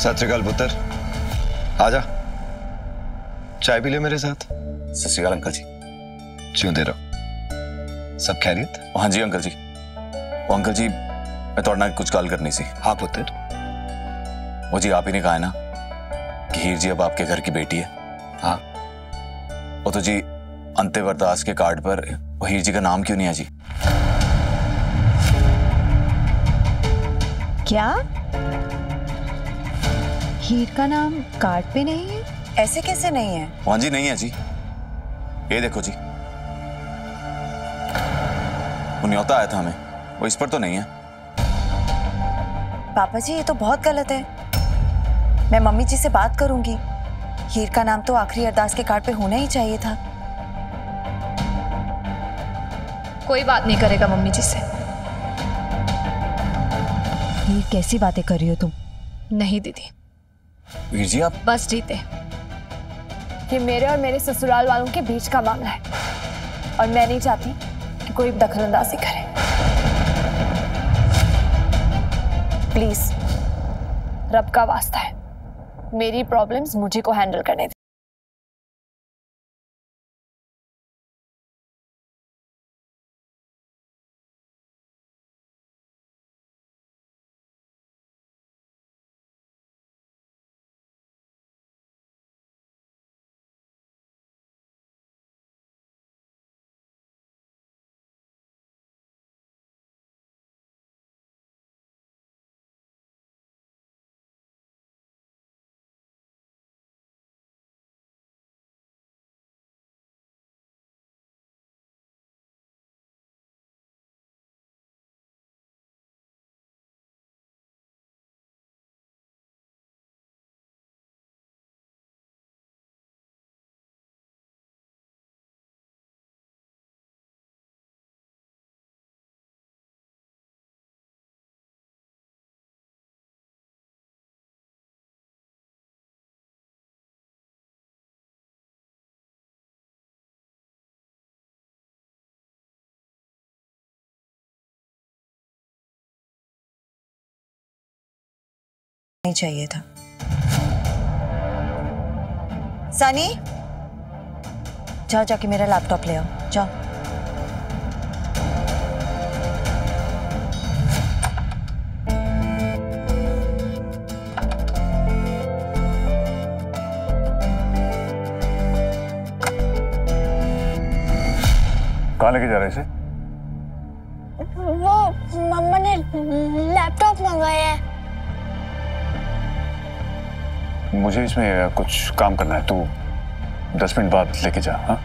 सत श्रीकाल पुत्र। जा चाय पी ले मेरे साथ। सत श्रीकाल अंकल जी। क्यों दे रहा सब खैरियत? हाँ जी अंकल जी। वो अंकल जी मैं तो थोड़े नाल कुछ गल करनी सी। हाँ पुत्र। वो जी आप ही ने कहा है ना कि हीर जी अब आपके घर की बेटी है। हाँ। वो तो जी अंत्य अरदास के कार्ड पर वो हीर जी का नाम क्यों नहीं है जी? क्या? हीर का नाम कार्ड पे नहीं है? ऐसे कैसे नहीं है? हाँ जी नहीं है जी। ये देखो जी। वो न्योता आया था हमें। वो इस पर तो नहीं है। पापा जी ये तो बहुत गलत है। मैं मम्मी जी से बात करूँगी। हीर का नाम तो आखिरी अरदास के कार्ड पे होना ही चाहिए था। कोई बात नहीं करेगा मम्मी जी से। हीर कैसी बातें कर रही हो तुम? नहीं दीदी। वीर जी, आप बस जीते। ये मेरे और मेरे ससुराल वालों के बीच का मामला है। और मैं नहीं चाहती कि कोई दखल अंदाजी करे। प्लीज़, रब का वास्ता है। मेरी प्रॉब्लम्स मुझे को हैंडल करने दे। नहीं चाहिए था। सनी? जाओ जाके मेरा लैपटॉप ले आओ। जाओ। कहाँ लेके जा रहे इसे? वो मम्मा ने लैपटॉप मंगाया है। मुझे इसमें कुछ काम करना है तू दस मिनट बाद लेके जा हाँ?